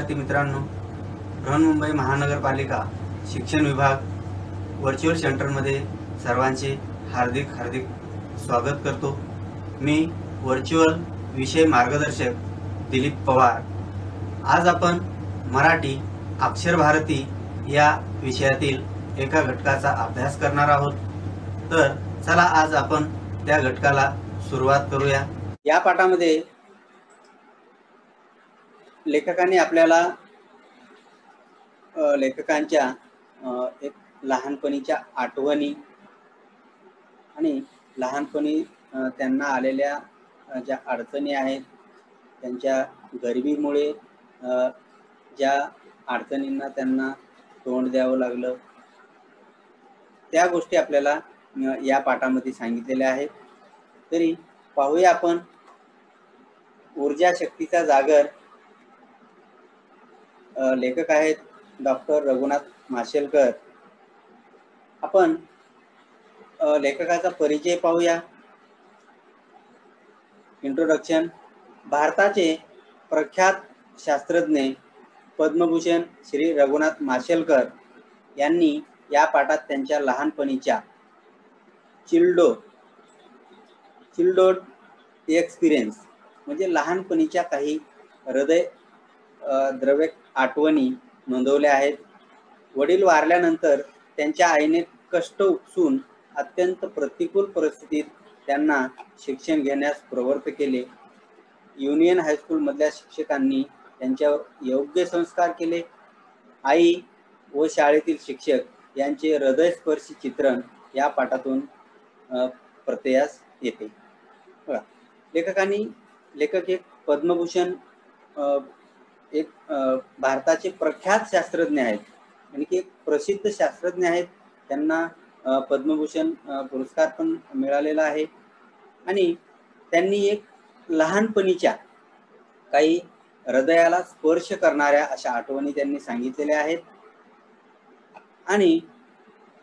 विद्यार्थी मित्रांनो बृहन्मुंबई महानगरपालिका शिक्षण विभाग व्हर्च्युअल सेंटरमध्ये सर्वांचे हार्दिक हार्दिक स्वागत करतो. मी व्हर्च्युअल विषय मार्गदर्शक दिलीप पवार. आज आपण मराठी अक्षर भारती या विषयातील एका घटकाचा अभ्यास करणार आहोत. तर चला आज आपण त्या घटकाला सुरुवात करूया. या पाठामध्ये लेखकाने आपल्याला लेखकांच्या एक लहानपणीच्या आठवणी आणि लहानपणी त्यांना आलेल्या ज्या अडचणी आहेत त्यांच्या गरिबीमुळे ज्या अडचणींना त्यांना तोंड द्यावं लागलं त्या गोष्टी आपल्याला या पाठामध्ये सांगितलेल्या आहेत. तरी पाहूया आपण ऊर्जा शक्तीचा जागर लेखक आहेत डॉक्टर रघुनाथ माशेलकर. आपण लेखकाचा परिचय पाहूया. इंट्रोडक्शन भारताचे प्रख्यात शास्त्रज्ञ पद्मभूषण श्री रघुनाथ माशेलकर यांनी या पाठात त्यांच्या लहानपणीच्या चिल्डो चिल्डो एक्सपिरियन्स म्हणजे लहानपणीच्या काही हृदय द्रव्य आठवणी नोंदवल्या आहेत. वडील वारल्यानंतर त्यांच्या आईने कष्ट उपसून अत्यंत प्रतिकूल परिस्थितीत त्यांना शिक्षण घेण्यास प्रवृत्त केले. युनियन हायस्कूलमधल्या शिक्षकांनी त्यांच्यावर योग्य संस्कार केले. आई व शाळेतील शिक्षक यांचे हृदयस्पर्शी चित्रण या पाठातून प्रत्ययास येते. बघा लेखकांनी लेखक एक पद्मभूषण एक भारताचे प्रख्यात शास्त्रज्ञ आहेत. आणि की एक प्रसिद्ध शास्त्रज्ञ आहेत. त्यांना पद्मभूषण पुरस्कार पण मिळालेला आहे. आणि त्यांनी एक लहानपणीच्या काही हृदयाला स्पर्श करणाऱ्या अशा आठवणी त्यांनी सांगितलेल्या आहेत. आणि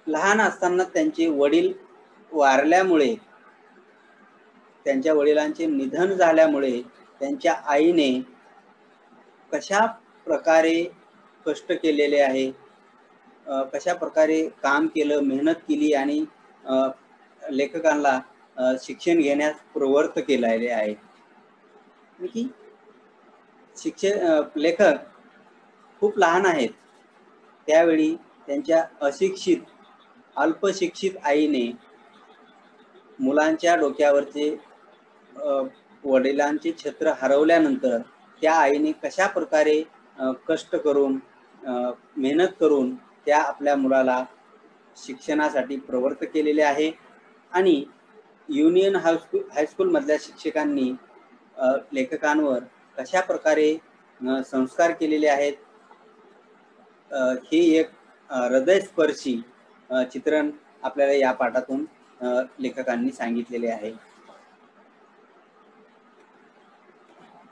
लहान असताना त्यांचे वडील वारल्यामुळे त्यांच्या वडिलांचे निधन झाल्यामुळे त्यांच्या आईने कशा प्रकारे कष्ट केलेले आहे? कशा प्रकारे काम केलं मेहनत केली आणि लेखकांना शिक्षण घेण्यास प्रवृत्त केलेले आहे? की शिक्षण लेखक खूप लहान आहेत. त्यावेळी त्यांच्या अशिक्षित अल्पशिक्षित आईने मुलांच्या डोक्यावरचे वडिलांचे छत्र हरवल्यानंतर त्या आईने कशा प्रकारे कष्ट करून मेहनत करून त्या आपल्या मुलाला शिक्षणासाठी प्रवृत्त केलेले आहे आणि युनियन हायस्कूल हायस्कूलमधल्या शिक्षकांनी लेखकांवर कशा प्रकारे संस्कार केलेले आहेत हे एक हृदयस्पर्शी चित्रण आपल्याला या पाठातून लेखकांनी सांगितलेले आहे.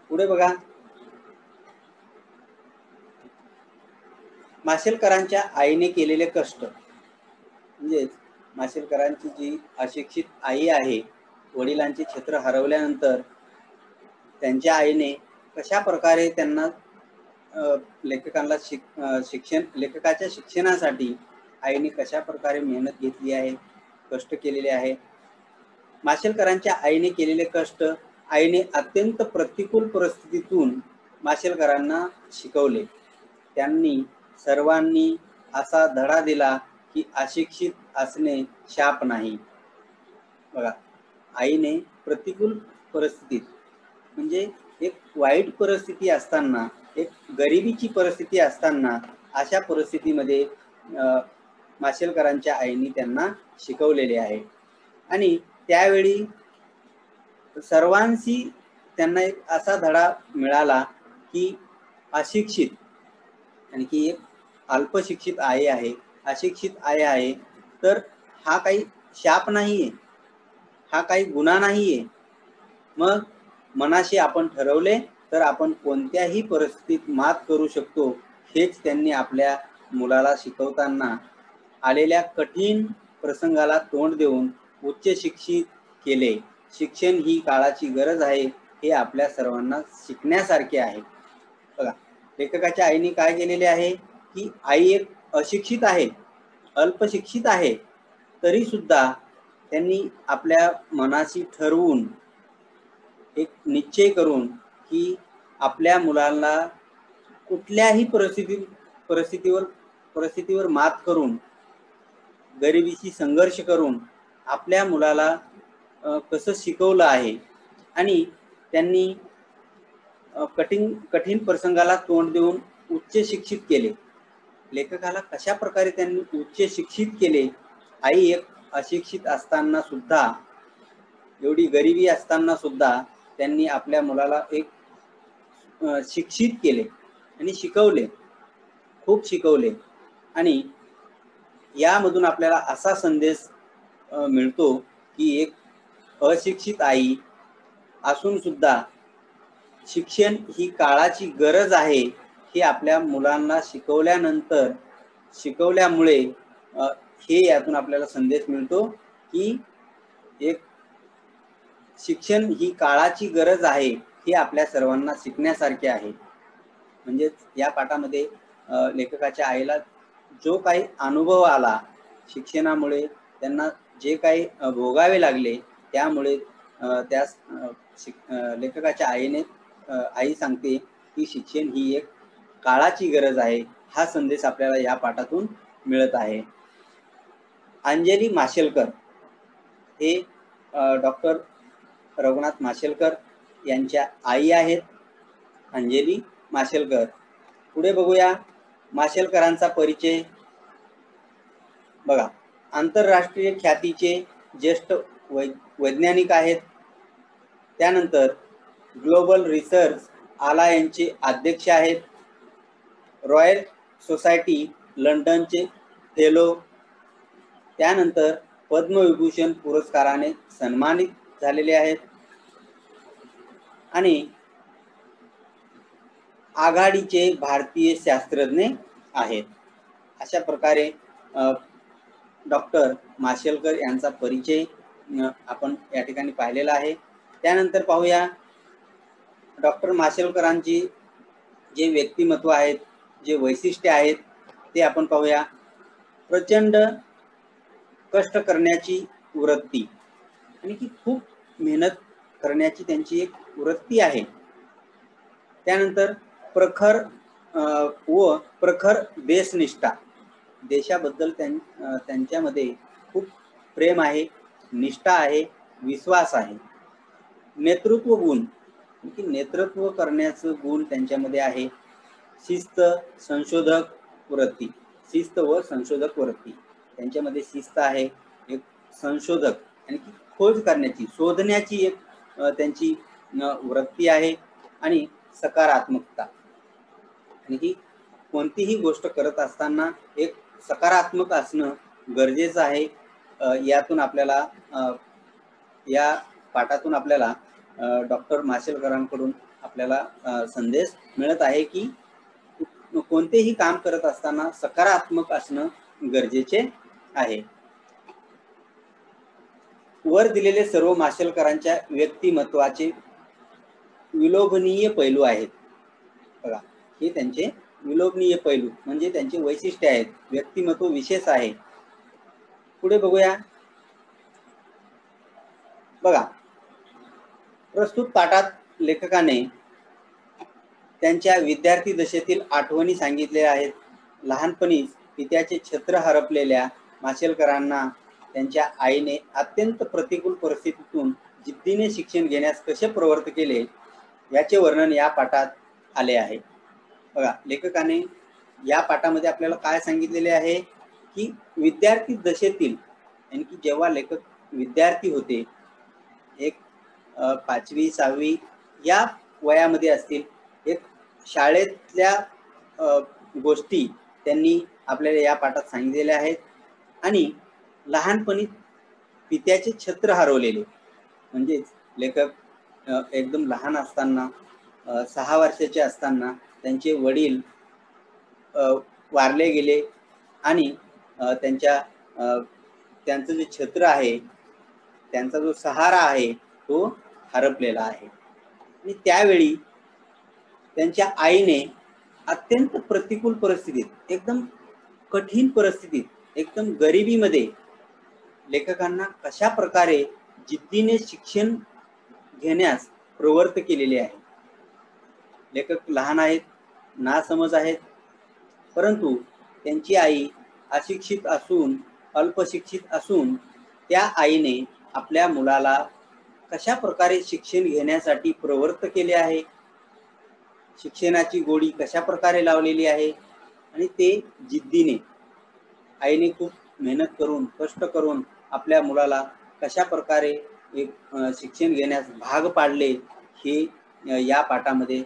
पुढे बघा. माशेलकरांच्या आईने केलेले कष्ट. म्हणजेच माशेलकरांची जी अशिक्षित आई आहे वडिलांचे छत्र हरवल्यानंतर त्यांच्या आईने कशा प्रकारे त्यांना लेखकांना शिक शिक्षण लेखकाच्या शिक्षणासाठी आईने कशा प्रकारे मेहनत घेतली आहे कष्ट केलेले आहे? माशेलकरांच्या आईने केलेले कष्ट आईने अत्यंत प्रतिकूल परिस्थितीतून माशेलकरांना शिकवले. त्यांनी सर्वांनी असा धडा दिला की अशिक्षित असणे शाप नाही. बघा आईने प्रतिकूल परिस्थितीत म्हणजे एक वाईट परिस्थिती असताना एक गरिबीची परिस्थिती असताना अशा परिस्थितीमध्ये माशेलकरांच्या आईने त्यांना शिकवलेले आहे. आणि त्यावेळी सर्वांशी त्यांना एक असा धडा मिळाला की अशिक्षित आणि की एक अल्पशिक्षित आई आहे अशिक्षित आई आहे तर हा काही शाप नाही आहे हा काही गुन्हा नाही आहे मग मनाशी आपण ठरवले तर आपण कोणत्याही परिस्थितीत मात करू शकतो हेच त्यांनी आपल्या मुलाला शिकवताना आलेल्या कठीण प्रसंगाला तोंड देऊन उच्च शिक्षित केले. शिक्षण ही काळाची गरज आहे हे आपल्या सर्वांना शिकण्यासारखे आहे. लेखकाच्या आईने काय केलेले आहे? की आई एक अशिक्षित आहे अल्पशिक्षित आहे तरी सुद्धा त्यांनी आपल्या मनाशी ठरवून एक निश्चय करून की आपल्या मुलांना कुठल्याही परिस्थिती परिस्थितीवर परिस्थितीवर मात करून गरिबीशी संघर्ष करून आपल्या मुलाला कसं शिकवलं आहे? आणि त्यांनी कठीण कठीण प्रसंगाला तोंड देऊन उच्च शिक्षित केले. लेखकाला कशा प्रकारे त्यांनी उच्च शिक्षित केले आई एक अशिक्षित असताना सुद्धा एवढी गरिबी असताना सुद्धा त्यांनी आपल्या मुलाला एक शिक्षित केले आणि शिकवले. खूप शिकवले. आणि यामधून आपल्याला असा संदेश मिळतो की एक अशिक्षित आई असून सुद्धा शिक्षण ही काळाची गरज आहे हे आपल्या मुलांना शिकवल्यानंतर शिकवल्यामुळे हे यातून आपल्याला संदेश मिळतो की एक शिक्षण ही काळाची गरज आहे हे आपल्या सर्वांना शिकण्यासारखे आहे. म्हणजेच या पाठामध्ये लेखकाच्या आईला जो काही अनुभव आला शिक्षणामुळे त्यांना जे काही भोगावे लागले त्यामुळे त्या लेखकाच्या आईने आई सांगते की शिक्षण ही एक काळाची गरज आहे. हा संदेश आपल्याला या पाठातून मिळत आहे. अंजली माशेलकर हे डॉक्टर रघुनाथ माशेलकर यांच्या आई आहेत. अंजली माशेलकर. पुढे बघूया माशेलकरांचा परिचय. बघा आंतरराष्ट्रीय ख्यातीचे ज्येष्ठ वै वैज्ञानिक आहेत. त्यानंतर ग्लोबल रिसर्च आला यांचे अध्यक्ष आहेत. रॉयल सोसायटी लंडनचे फेलो. त्यानंतर पद्मविभूषण पुरस्काराने सन्मानित झालेले आहेत. आणि आघाडीचे भारतीय शास्त्रज्ञ आहेत. अशा प्रकारे डॉक्टर माशेलकर यांचा परिचय आपण या ठिकाणी पाहिलेला आहे. त्यानंतर पाहूया डॉक्टर माशेलकरांची जे व्यक्तिमत्व आहेत जे वैशिष्ट्य आहेत ते आपण पाहूया. प्रचंड कष्ट करण्याची वृत्ती आणि की खूप मेहनत करण्याची त्यांची एक वृत्ती आहे. त्यानंतर प्रखर व प्रखर देशनिष्ठा देशाबद्दल त्यां त्यांच्यामध्ये खूप प्रेम आहे निष्ठा आहे विश्वास आहे. नेतृत्व गुण की नेतृत्व करण्याचं गुण त्यांच्यामध्ये आहे. शिस्त संशोधक वृत्ती. शिस्त व संशोधक वृत्ती. त्यांच्यामध्ये शिस्त आहे एक संशोधक. आणि खोज करण्याची शोधण्याची एक त्यांची वृत्ती आहे आणि सकारात्मकता. आणि ही कोणतीही गोष्ट करत असताना एक सकारात्मक असणं गरजेचं आहे. यातून आपल्याला या पाठातून आपल्याला डॉक्टर माशेलकरांकडून आपल्याला संदेश मिळत आहे की कोणतेही काम करत असताना सकारात्मक असणं गरजेचे आहे. वर दिलेले सर्व माशेलकरांच्या व्यक्तिमत्वाचे विलोभनीय पैलू आहेत. बघा हे त्यांचे विलोभनीय पैलू म्हणजे त्यांचे वैशिष्ट्य आहेत व्यक्तिमत्व विशेष आहे. पुढे बघूया. बघा प्रस्तुत पाठात लेखकाने त्यांच्या विद्यार्थी दशेतील आठवणी सांगितल्या आहेत. लहानपणीच पित्याचे छत्र हरपलेल्या माशेलकरांना त्यांच्या आईने अत्यंत प्रतिकूल परिस्थितीतून जिद्दीने शिक्षण घेण्यास कसे प्रवृत्त केले याचे वर्णन या पाठात आले आहे. बघा लेखकाने या पाठामध्ये आपल्याला काय सांगितलेले आहे की विद्यार्थी दशेतील आणि की जेव्हा लेखक विद्यार्थी होते पाचवी सहावी या वयामध्ये असतील. एक शाळेतल्या गोष्टी त्यांनी आपल्याला या पाठात सांगितलेल्या आहेत. आणि लहानपणी पित्याचे छत्र हरवलेले. म्हणजेच लेखक एकदम लहान असताना सहा वर्षाचे असताना त्यांचे वडील वारले गेले. आणि त्यांच्या त्यांचं जे छत्र आहे त्यांचा जो सहारा आहे तो हरपलेला आहे. आणि त्यावेळी त्यांच्या आईने अत्यंत प्रतिकूल परिस्थितीत एकदम कठीण परिस्थितीत एकदम गरिबीमध्ये लेखकांना कशा प्रकारे जिद्दीने शिक्षण घेण्यास प्रवृत्त केलेले आहे. लेखक लहान आहेत नासमज आहेत परंतु त्यांची आई अशिक्षित असून अल्पशिक्षित असून त्या आईने आपल्या मुलाला कशा प्रकारे शिक्षण घेण्यासाठी प्रवृत्त केले आहे? शिक्षणाची गोडी कशा प्रकारे लावलेली आहे? आणि ते जिद्दीने आईने खूप मेहनत करून कष्ट करून आपल्या मुलाला कशा प्रकारे एक शिक्षण घेण्यास भाग पाडले हे या पाठामध्ये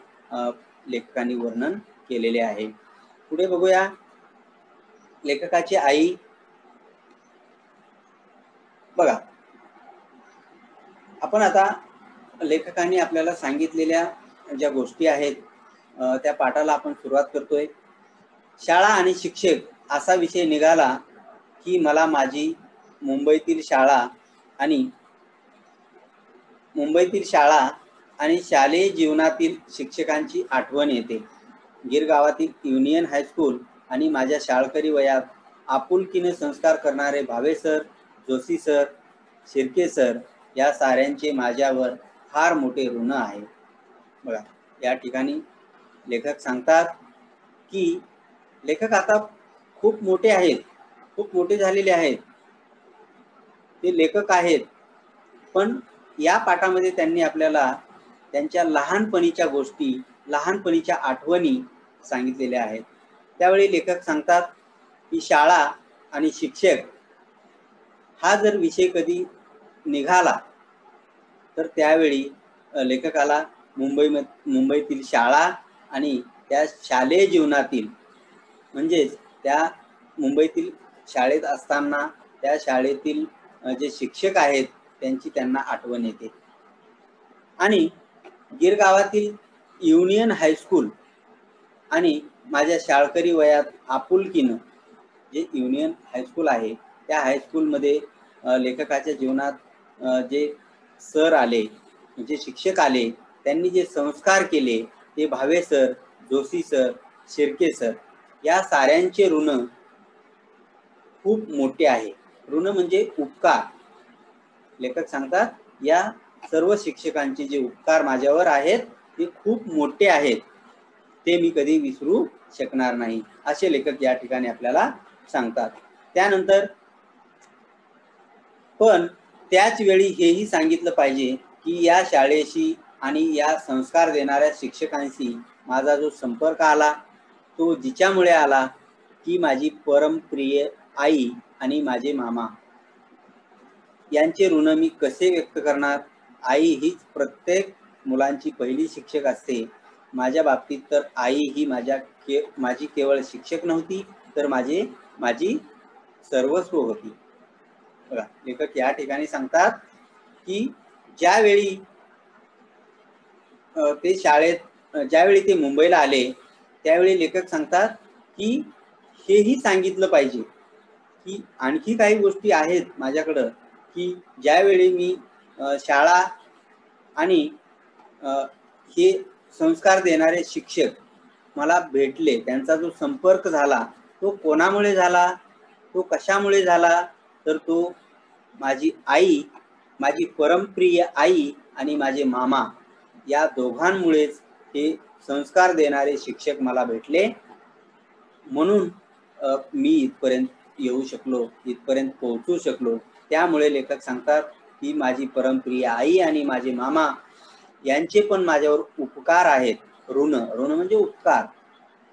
लेखकांनी वर्णन केलेले आहे. पुढे बघूया. लेखकाची आई बघा. आपण आता लेखकांनी आपल्याला सांगितलेल्या ज्या गोष्टी आहेत त्या पाठाला आपण सुरुवात करतोय. शाळा आणि शिक्षक असा विषय निघाला की मला माझी मुंबईतील शाळा आणि मुंबईतील शाळा आणि शालेय जीवनातील शिक्षकांची आठवण येते. गिर गावातील युनियन हायस्कूल आणि माझ्या शाळकरी वयात आपुलकीने संस्कार करणारे Bhave sir Joshi sir Shirke sir या साऱ्यांचे माझ्यावर फार मोठे ऋण आहे. बघा या ठिकाणी लेखक सांगतात की लेखक आता खूप मोठे आहेत खूप मोठे झालेले आहेत. ते लेखक आहेत पण या पाठामध्ये त्यांनी आपल्याला त्यांच्या लहानपणीच्या गोष्टी लहानपणीच्या आठवणी सांगितलेल्या आहेत. त्यावेळी लेखक सांगतात की शाळा आणि शिक्षक हा जर विषय कधी निघाला तर त्यावेळी लेखकाला मुंबई मुंबईतील शाळा आणि त्या शालेय जीवनातील म्हणजेच त्या मुंबईतील शाळेत असताना त्या शाळेतील जे शिक्षक आहेत त्यांची त्यांना आठवण येते. आणि गिर गावातील युनियन हायस्कूल आणि माझ्या शाळकरी वयात आपुलकीनं जे युनियन हायस्कूल आहे त्या हायस्कूलमध्ये लेखकाच्या जीवनात जे सर आले जे शिक्षक आले त्यांनी जे संस्कार केले ते Bhave sir Joshi sir Shirke sir या साऱ्यांचे ऋण खूप मोठे आहे. ऋण म्हणजे उपकार. लेखक सांगतात या सर्व शिक्षकांचे जे उपकार माझ्यावर आहेत ते खूप मोठे आहेत. ते मी कधी विसरू शकणार नाही असे लेखक या ठिकाणी आपल्याला सांगतात. त्यानंतर पण त्याच वेळी हेही सांगितलं पाहिजे की या शाळेशी आणि या संस्कार देणाऱ्या शिक्षकांशी माझा जो संपर्क आला तो जिच्यामुळे आला की माझी परमप्रिय आई आणि माझे मामा. यांचे ऋण मी कसे व्यक्त करणार? आई हीच प्रत्येक मुलांची पहिली शिक्षक असते. माझ्या बाबतीत तर आई ही माझ्या के माझी केवळ शिक्षक नव्हती तर माझे माझी सर्वस्व होती. बघा लेखक या ठिकाणी सांगतात की ज्यावेळी ते शाळेत ज्यावेळी ते मुंबईला आले त्यावेळी लेखक सांगतात की हेही सांगितलं पाहिजे की आणखी काही गोष्टी आहेत माझ्याकडं की ज्यावेळी मी शाळा आणि हे संस्कार देणारे शिक्षक मला भेटले त्यांचा जो संपर्क झाला तो कोणामुळे झाला तो कशामुळे झाला तर तो माझी आई माझी परमप्रिय आई आणि माझे मामा या दोघांमुळेच हे संस्कार देणारे शिक्षक मला भेटले. म्हणून मी इथपर्यंत येऊ शकलो इथपर्यंत पोहोचू शकलो. त्यामुळे लेखक सांगतात की माझी परमप्रिय आई आणि माझे मामा यांचे पण माझ्यावर उपकार आहेत. ऋण ऋण म्हणजे उपकार.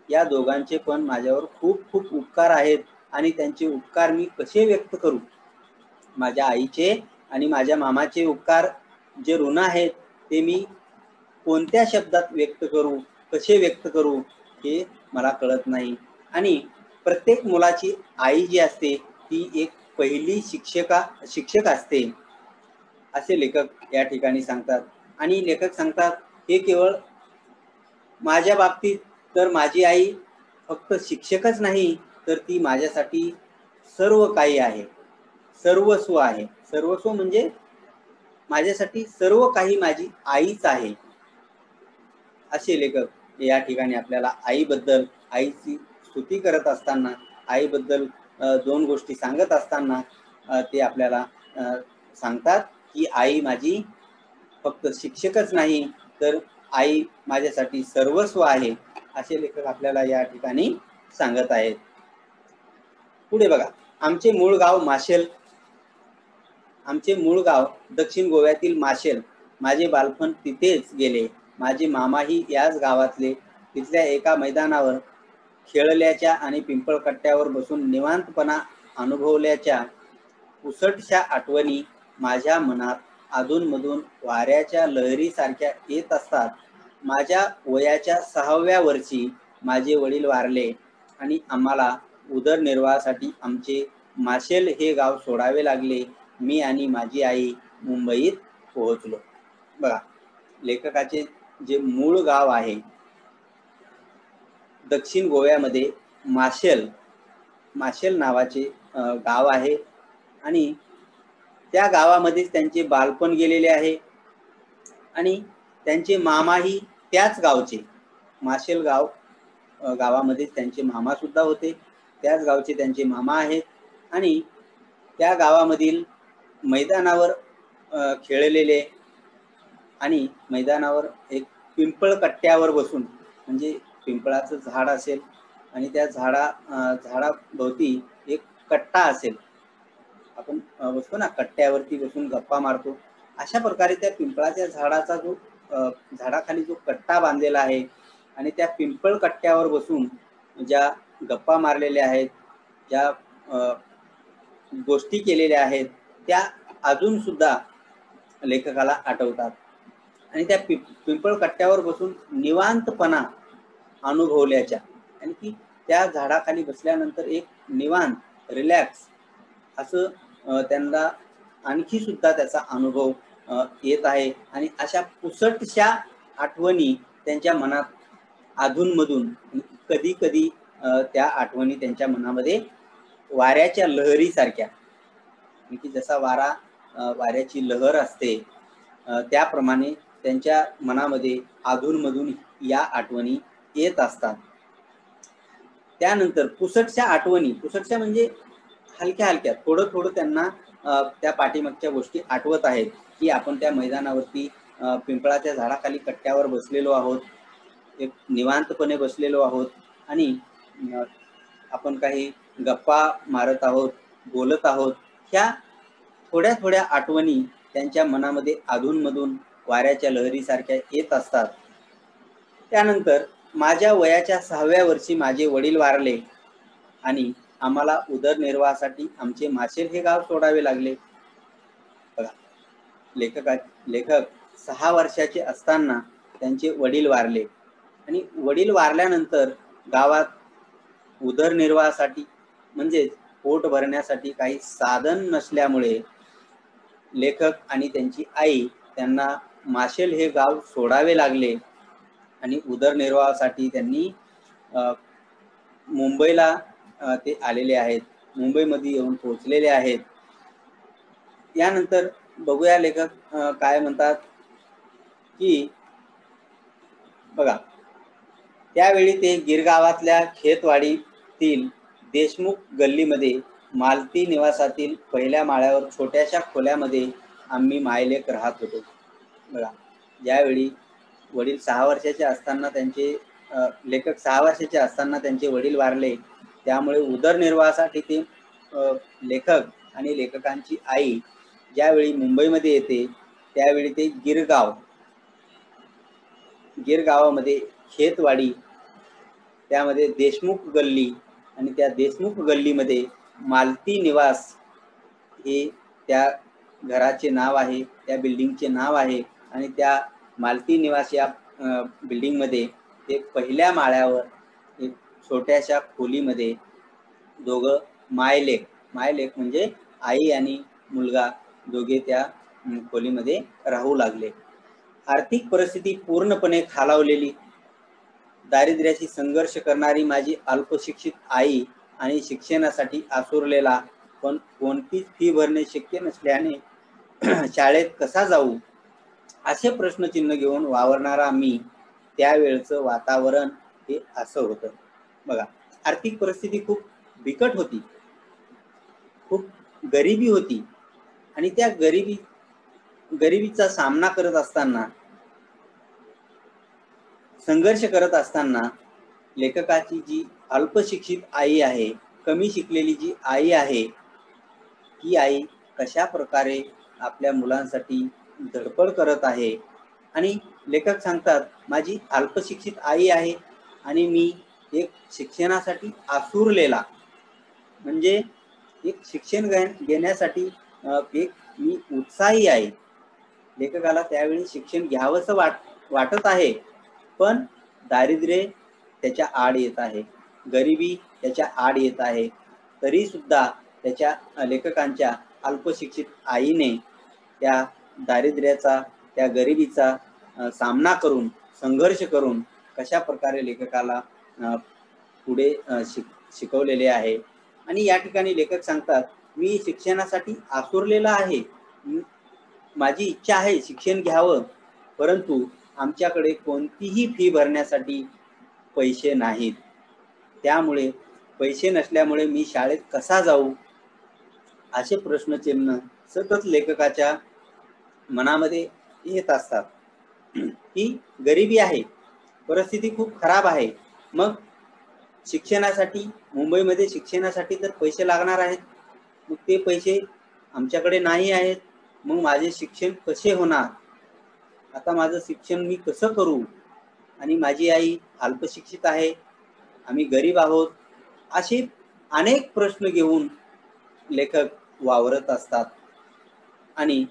या दोघांचे पण माझ्यावर खूप खूप उपकार आहेत. आणि त्यांचे उपकार मी कसे व्यक्त करू? माझ्या आईचे आणि माझ्या मामाचे उपकार जे ऋण आहेत ते मी कोणत्या शब्दात व्यक्त करू? कसे व्यक्त करू? हे मला कळत नाही. आणि प्रत्येक मुलाची आई जी असते ती एक पहिली शिक्षका शिक्षक असते. असे लेखक या ठिकाणी सांगतात. आणि लेखक सांगतात हे केवळ माझ्या बाबतीत तर माझी आई फक्त शिक्षकच नाही तर ती माझ्यासाठी सर्व काही आहे. सर्वस्व आहे. सर्वस्व म्हणजे माझ्यासाठी सर्व काही माझी आईच आहे. असे लेखक या ठिकाणी आपल्याला आईबद्दल आईची स्तुती करत असताना आईबद्दल दोन गोष्टी सांगत असताना ते आपल्याला सांगतात की आई माझी फक्त शिक्षकच नाही तर आई माझ्यासाठी सर्वस्व आहे असे लेखक आपल्याला या ठिकाणी सांगत आहेत. पुढे बघा. आमचे मूळ गाव माशेल. आमचे मूळ गाव दक्षिण गोव्यातील माशेल. माझे बालपण तिथेच गेले. माझे मामाही याच गावातले. तिथल्या एका मैदानावर खेळल्याच्या आणि पिंपळ कट्ट्यावर बसून निवांतपणा अनुभवल्याच्या उसटशा आठवणी माझ्या मनात अधूनमधून वाऱ्याच्या लहरीसारख्या येत असतात. माझ्या वयाच्या सहाव्या वर्षी माझे वडील वारले आणि आम्हाला उदरनिर्वाहासाठी आमचे माशेल हे गाव सोडावे लागले. मी आणि माझी आई मुंबईत पोहोचलो. बघा लेखकाचे जे मूळ गाव आहे दक्षिण गोव्यामध्ये माशेल माशेल नावाचे गाव आहे. आणि त्या गावामध्येच त्यांचे बालपण गेलेले आहे. आणि त्यांचे मामाही त्याच गावचे. माशेल गाव गावामध्येच त्यांचे मामा सुद्धा होते. त्याच गावचे त्यांचे मामा आहेत. आणि त्या गावामधील मैदानावर खेळलेले आणि मैदानावर एक पिंपळ कट्ट्यावर बसून म्हणजे पिंपळाचं झाड असेल आणि त्या झाडा झाडाभोवती एक कट्टा असेल. आपण बसतो ना कट्ट्यावरती बसून गप्पा मारतो. अशा प्रकारे त्या पिंपळाच्या झाडाचा जो झाडाखाली जो कट्टा बांधलेला आहे आणि त्या पिंपळ कट्ट्यावर बसून ज्या गप्पा मारलेल्या आहेत ज्या गोष्टी केलेल्या आहेत त्या अजून सुद्धा लेखकाला आठवतात. आणि त्या पिंपळ कट्ट्यावर बसून निवांतपणा अनुभवल्याच्या आणि की त्या झाडाखाली बसल्यानंतर एक निवांत रिलॅक्स असं त्यांना आणखी सुद्धा त्याचा अनुभव येत आहे. आणि अशा पुसटशा आठवणी त्यांच्या मनात अधूनमधून कधी कधी त्या आठवणी त्यांच्या मनामध्ये वाऱ्याच्या लहरीसारख्या. म्हणजे की जसा वारा वाऱ्याची लहर असते त्याप्रमाणे त्यांच्या मनामध्ये अधूनमधून या आठवणी येत असतात. त्यानंतर पुसटच्या आठवणी पुसटच्या म्हणजे हलक्या हलक्या थोडं थोडं त्यांना त्या पाठीमागच्या गोष्टी आठवत आहेत की आपण त्या मैदानावरती पिंपळाच्या झाडाखाली कट्ट्यावर बसलेलो आहोत एक निवांतपणे बसलेलो आहोत आणि आपण काही गप्पा मारत आहोत बोलत आहोत ह्या थोड्या थोड्या आठवणी त्यांच्या मनामध्ये अधूनमधून वाऱ्याच्या लहरीसारख्या येत असतात. त्यानंतर माझ्या वयाच्या सहाव्या वर्षी माझे वडील वारले आणि आम्हाला उदरनिर्वाहासाठी आमचे माशेर हे गाव सोडावे लागले. बघा लेखका लेखक सहा वर्षाचे असताना त्यांचे वडील वारले आणि वडील वारल्यानंतर गावात उदरनिर्वाहासाठी म्हणजेच पोट भरण्यासाठी काही साधन नसल्यामुळे लेखक आणि त्यांची आई त्यांना माशेल हे गाव सोडावे लागले आणि उदरनिर्वाहासाठी त्यांनी मुंबईला ते आलेले आहेत. मुंबईमध्ये येऊन पोहोचलेले आहेत. यानंतर बघूया लेखक काय म्हणतात की बघा. त्यावेळी ते गिरगावातल्या खेतवाडीतील देशमुख गल्लीमध्ये मालती निवासातील पहिल्या माळ्यावर छोट्याशा खोल्यामध्ये आम्ही मायलेक राहत होतो. बघा ज्यावेळी वडील सहा वर्षाचे असताना त्यांचे लेखक सहा वर्षाचे असताना त्यांचे वडील वारले. त्यामुळे उदरनिर्वाहासाठी ते लेखक आणि लेखकांची आई ज्यावेळी मुंबईमध्ये येते त्यावेळी ते गिरगाव गिरगावामध्ये खेतवाडी त्यामध्ये देशमुख गल्ली आणि त्या देशमुख गल्लीमध्ये मालती निवास हे त्या घराचे नाव आहे त्या बिल्डिंगचे नाव आहे आणि त्या मालती निवास या बिल्डिंगमध्ये ते पहिल्या माळ्यावर एक छोट्याशा खोलीमध्ये दोघं मायलेख मायलेख म्हणजे आई आणि मुलगा दोघे त्या खोलीमध्ये राहू लागले. आर्थिक परिस्थिती पूर्णपणे खालावलेली. दारिद्र्याशी संघर्ष करणारी माझी अल्पशिक्षित आई आणि शिक्षणासाठी आसुरलेला पण कोणतीच फी भरणे शक्य नसल्याने शाळेत कसा जाऊ? असे प्रश्नचिन्ह घेऊन वावरणारा मी त्यावेळचं वातावरण हे असं होतं. बघा आर्थिक परिस्थिती खूप बिकट होती. खूप गरिबी होती. आणि त्या गरिबी गरिबीचा सामना करत असताना संघर्ष करत असताना लेखकाची जी अल्पशिक्षित आई आहे कमी शिकलेली जी आई आहे ती आई कशा प्रकारे आपल्या मुलांसाठी धडपड करत आहे? आणि लेखक सांगतात माझी अल्पशिक्षित आई आहे आणि मी एक शिक्षणासाठी आसुरलेला. म्हणजे एक शिक्षण घेण्यासाठी एक मी उत्साही आहे. लेखकाला त्यावेळी शिक्षण घ्यावंसं वाट वाटत आहे. पण दारिद्र्य त्याच्या आड येत आहे. गरिबी त्याच्या आड येत आहे. तरी सुद्धा त्याच्या लेखकांच्या अल्पशिक्षित आईने त्या दारिद्र्याचा त्या गरिबीचा सामना करून संघर्ष करून कशा प्रकारे लेखकाला पुढे शिक शिकवलेले आहे. आणि या ठिकाणी लेखक सांगतात मी शिक्षणासाठी आसुरलेला आहे. माझी इच्छा आहे शिक्षण घ्यावं. परंतु आमच्याकडे कोणतीही फी भरण्यासाठी पैसे नाहीत. त्यामुळे पैसे नसल्यामुळे मी शाळेत कसा जाऊ? असे प्रश्नचिन्ह सतत लेखकाच्या मनामध्ये येत असतात. ही गरिबी आहे. परिस्थिती खूप खराब आहे. मग शिक्षणासाठी मुंबईमध्ये शिक्षणासाठी तर पैसे लागणार आहेत. मग ते पैसे आमच्याकडे नाही आहेत. मग माझे शिक्षण कसे होणार? आता माझं शिक्षण मी कसं करू? आणि माझी आई अल्पशिक्षित आहे आम्ही गरीब आहोत असे अनेक प्रश्न घेऊन लेखक वावरत असतात. आणि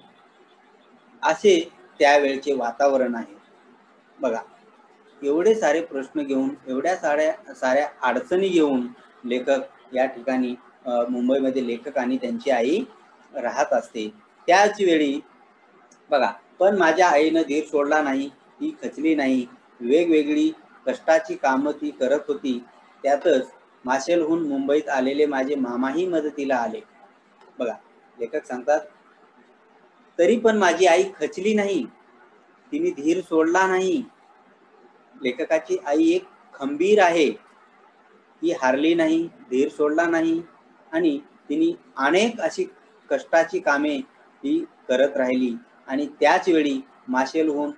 असे त्यावेळचे वातावरण आहे. बघा एवढे सारे प्रश्न घेऊन एवढ्या साऱ्या साऱ्या अडचणी घेऊन लेखक या ठिकाणी मुंबईमध्ये लेखक आणि त्यांची आई राहत असते. त्याच वेळी बघा पण माझ्या आईनं धीर सोडला नाही. ती खचली नाही. वेगवेगळी कष्टाची कामं ती करत होती. त्यातच माशेलहून मुंबईत आलेले माझे मामाही मदतीला आले. बघा लेखक सांगतात तरी पण माझी आई खचली नाही. तिने धीर सोडला नाही. लेखकाची आई एक खंबीर आहे. ती हारली नाही धीर सोडला नाही आणि तिने अनेक अशी कष्टाची कामे ती करत राहिली. आणि त्याच वेळी माशेलहून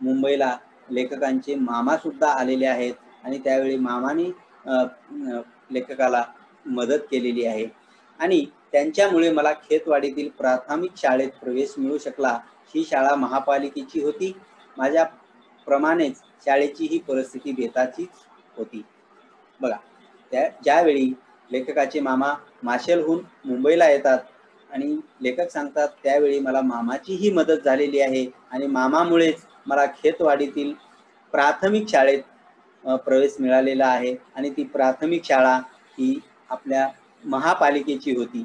मुंबईला लेखकांचे मामा सुद्धा आलेले आहेत आणि त्यावेळी मामाने लेखकाला मदत केलेली आहे. आणि त्यांच्यामुळे मला खेतवाडीतील प्राथमिक शाळेत प्रवेश मिळू शकला. ही शाळा महापालिकेची होती. माझ्या प्रमाणेच शाळेची ही परिस्थिती बेताचीच होती. बघा त्या ज्यावेळी लेखकाचे मामा माशेलहून मुंबईला येतात आणि लेखक सांगतात त्यावेळी मला मामाचीही मदत झालेली आहे आणि मामामुळेच मला खेतवाडीतील प्राथमिक शाळेत प्रवेश मिळालेला आहे आणि ती प्राथमिक शाळा ही आपल्या महापालिकेची होती.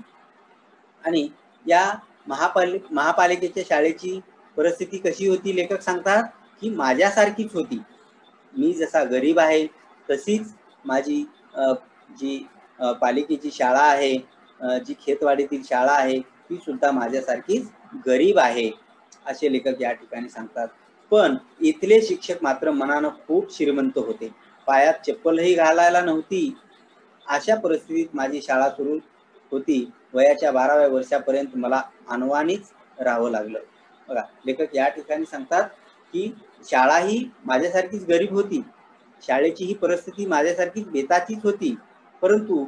आणि या महापालि महापालिकेच्या शाळेची परिस्थिती कशी होती लेखक सांगतात? की माझ्यासारखीच होती. मी जसा गरीब आहे तशीच माझी जी पालिकेची शाळा आहे जी खेतवाडीतील शाळा आहे ती सुद्धा माझ्यासारखीच गरीब आहे असे लेखक या ठिकाणी सांगतात. पण इथले शिक्षक मात्र मनानं खूप श्रीमंत होते. पायात चप्पलही घालायला नव्हती. अशा परिस्थितीत माझी शाळा सुरू होती. वयाच्या बाराव्या वर्षापर्यंत मला अनवानीच राहावं लागलं. बघा लेखक या ठिकाणी सांगतात की शाळा ही माझ्यासारखीच गरीब होती. शाळेची ही परिस्थिती माझ्यासारखीच बेताचीच होती. परंतु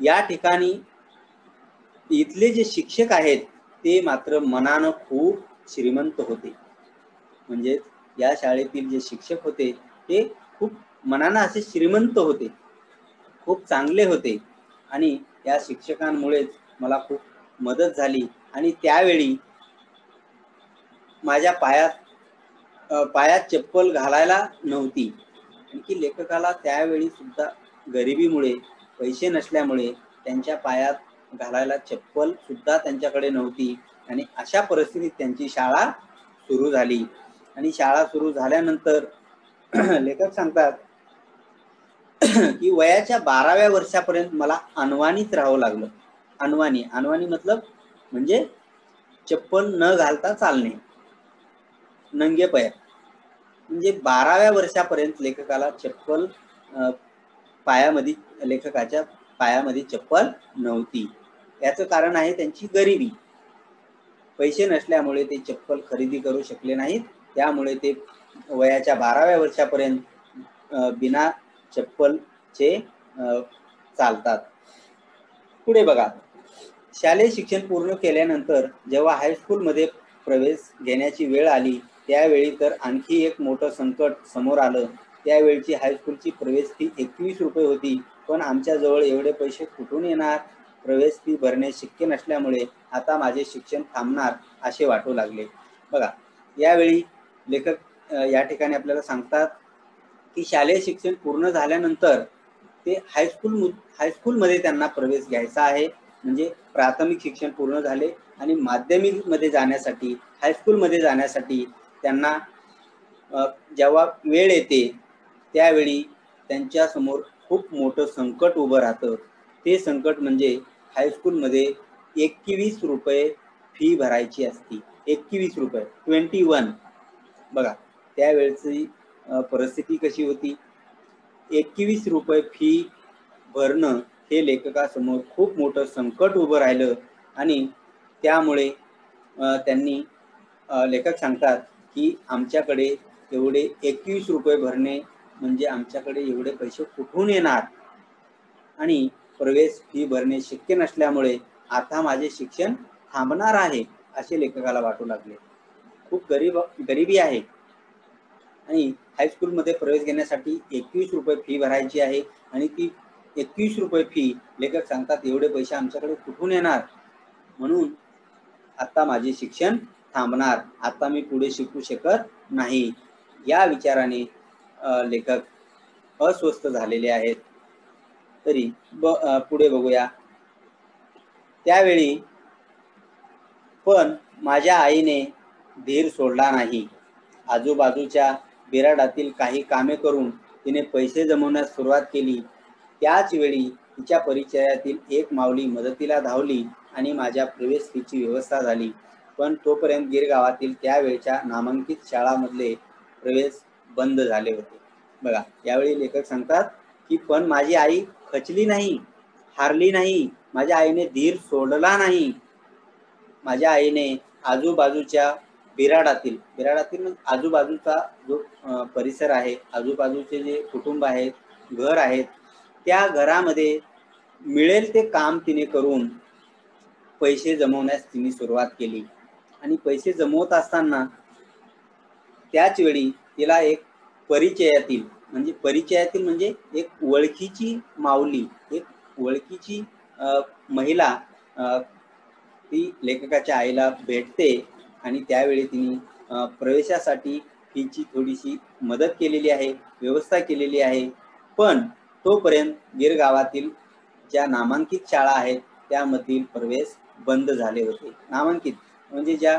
या ठिकाणी इथले जे शिक्षक आहेत ते मात्र मनानं खूप श्रीमंत होते. म्हणजे या शाळेतील जे शिक्षक होते ते खूप मनानं असे श्रीमंत होते. खूप चांगले होते. आणि या शिक्षकांमुळेच मला खूप मदत झाली. आणि त्यावेळी माझ्या पायात पायात चप्पल घालायला नव्हती. आणखी लेखकाला त्यावेळी सुद्धा गरिबीमुळे पैसे नसल्यामुळे त्यांच्या पायात घालायला चप्पल सुद्धा त्यांच्याकडे नव्हती. आणि अशा परिस्थितीत त्यांची शाळा सुरू झाली. आणि शाळा सुरू झाल्यानंतर लेखक सांगतात की वयाच्या बाराव्या वर्षापर्यंत मला अनवाणीच राहावं लागलं. अनवाणी अनवाणी मतलब म्हणजे चप्पल न घालता चालणे. नंगे पाय म्हणजे बाराव्या वर्षापर्यंत लेखकाला चप्पल पायामध्ये लेखकाच्या पायामध्ये चप्पल नव्हती. याचं कारण आहे त्यांची गरिबी. पैसे नसल्यामुळे ते चप्पल खरेदी करू शकले नाहीत. त्यामुळे ते वयाच्या बाराव्या वर्षापर्यंत बिना चप्पलचे चालतात. पुढे बघा. शालेय शिक्षण पूर्ण केल्यानंतर जेव्हा हायस्कूलमध्ये प्रवेश घेण्याची वेळ आली त्यावेळी तर आणखी एक मोठं संकट समोर आलं. त्यावेळची हायस्कूलची प्रवेश फी एकवीस रुपये होती. पण आमच्याजवळ एवढे पैसे कुठून येणार? प्रवेश फी भरणे शक्य नसल्यामुळे आता माझे शिक्षण थांबणार असे वाटू लागले. बघा यावेळी लेखक या ठिकाणी आपल्याला सांगतात की शालेय शिक्षण पूर्ण झाल्यानंतर ते हायस्कूल हायस्कूलमध्ये त्यांना प्रवेश घ्यायचा आहे. म्हणजे प्राथमिक शिक्षण पूर्ण झाले आणि माध्यमिकमध्ये जाण्यासाठी हायस्कूलमध्ये जाण्यासाठी त्यांना जेव्हा वेळ येते त्यावेळी त्यांच्यासमोर खूप मोठं संकट उभं राहतं. ते संकट म्हणजे हायस्कूलमध्ये एकवीस रुपये फी भरायची असती. एकवीस रुपये ट्वेंटी वन बघा त्यावेळची परिस्थिती कशी होती? एकवीस रुपये फी भरणं हे लेखकासमोर खूप मोठं संकट उभं राहिलं आणि त्यामुळे त्यांनी लेखक सांगतात की आमच्याकडे एवढे एकवीस रुपये भरणे म्हणजे आमच्याकडे एवढे पैसे कुठून येणार? आणि प्रवेश फी भरणे शक्य नसल्यामुळे आता माझे शिक्षण थांबणार आहे असे लेखकाला वाटू लागले. खूप गरीब गरिबी आहे. आणि हायस्कूलमध्ये प्रवेश घेण्यासाठी एकवीस रुपये फी भरायची आहे आणि ती एकवीस रुपये फी लेखक सांगतात एवढे पैसे आमच्याकडे कुठून येणार? म्हणून आता माझे शिक्षण थांबणार. आता मी पुढे शिकू शकत नाही. या विचाराने लेखक अस्वस्थ झालेले आहेत. तरी ब पुढे बघूया. त्यावेळी पण माझ्या आईने धीर सोडला नाही. आजूबाजूच्या बिराडातील काही कामे करून तिने पैसे जमवण्यास सुरुवात केली. त्याच वेळी तिच्या परिचयातील एक माऊली मदतीला धावली आणि माझ्या प्रवेश फीची व्यवस्था झाली. पण तोपर्यंत गिरगावातील त्यावेळच्या नामांकित शाळामधले प्रवेश बंद झाले होते. बघा यावेळी लेखक सांगतात की पण माझी आई खचली नाही हारली नाही माझ्या आईने धीर सोडला नाही. माझ्या आईने आजूबाजूच्या बिराडातील बिराडातील म्हणजे आजूबाजूचा जो परिसर आहे आजूबाजूचे जे कुटुंब आहेत घर आहेत त्या घरामध्ये मिळेल ते काम तिने करून पैसे जमवण्यास तिने सुरुवात केली. आणि पैसे जमवत असताना त्याच वेळी तिला एक परिचयातील म्हणजे परिचयातील म्हणजे एक ओळखीची माऊली एक ओळखीची महिला ती लेखकाच्या आईला भेटते आणि त्यावेळी तिने प्रवेशासाठी तिची थोडीशी मदत केलेली आहे व्यवस्था केलेली आहे. पण तोपर्यंत गिरगावातील ज्या नामांकित शाळा आहेत त्यामधील प्रवेश बंद झाले होते. नामांकित म्हणजे ज्या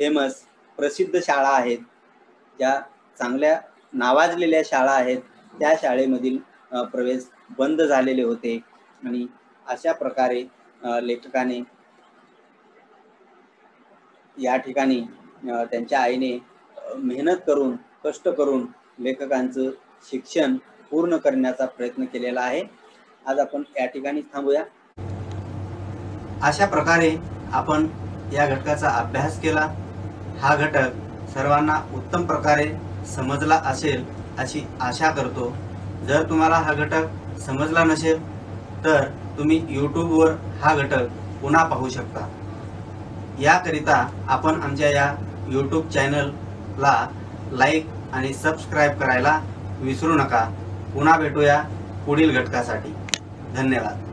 फेमस प्रसिद्ध शाळा आहेत ज्या चांगल्या नावाजलेल्या शाळा आहेत त्या शाळेमधील प्रवेश बंद झालेले होते. आणि अशा प्रकारे लेखकाने या ठिकाणी त्यांच्या आईने मेहनत करून कष्ट करून लेखकांचं शिक्षण पूर्ण करण्याचा प्रयत्न केलेला आहे. आज आपण या ठिकाणी थांबूया. अशा प्रकारे आपण या घटकाचा अभ्यास केला. हा घटक सर्वांना उत्तम प्रकारे समजला असेल अशी आशा करतो. जर तुम्हाला हा घटक समजला नसेल तर तुम्ही यूट्यूबवर हा घटक पुन्हा पाहू शकता. याकरिता आपण आमच्या या यूट्यूब चॅनलला लाईक आणि सबस्क्राईब करायला विसरू नका. पुन्हा भेटूया पुढील घटकासाठी. धन्यवाद.